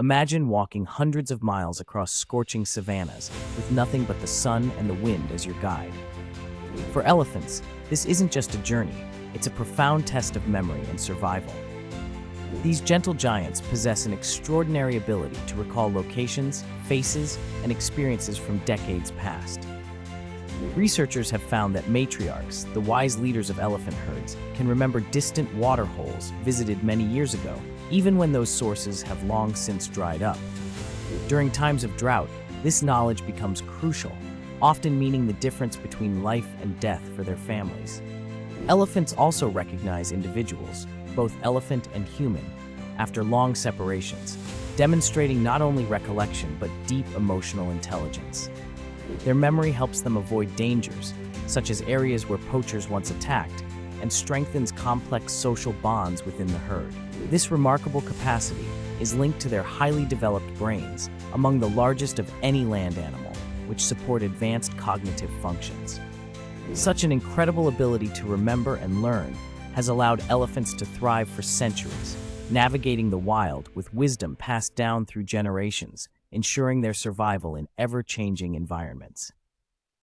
Imagine walking hundreds of miles across scorching savannas with nothing but the sun and the wind as your guide. For elephants, this isn't just a journey, it's a profound test of memory and survival. These gentle giants possess an extraordinary ability to recall locations, faces, and experiences from decades past. Researchers have found that matriarchs, the wise leaders of elephant herds, can remember distant water holes visited many years ago, even when those sources have long since dried up. During times of drought, this knowledge becomes crucial, often meaning the difference between life and death for their families. Elephants also recognize individuals, both elephant and human, after long separations, demonstrating not only recollection but deep emotional intelligence. Their memory helps them avoid dangers, such as areas where poachers once attacked, and strengthens complex social bonds within the herd. This remarkable capacity is linked to their highly developed brains, among the largest of any land animal, which support advanced cognitive functions. Such an incredible ability to remember and learn has allowed elephants to thrive for centuries, navigating the wild with wisdom passed down through generations, ensuring their survival in ever-changing environments.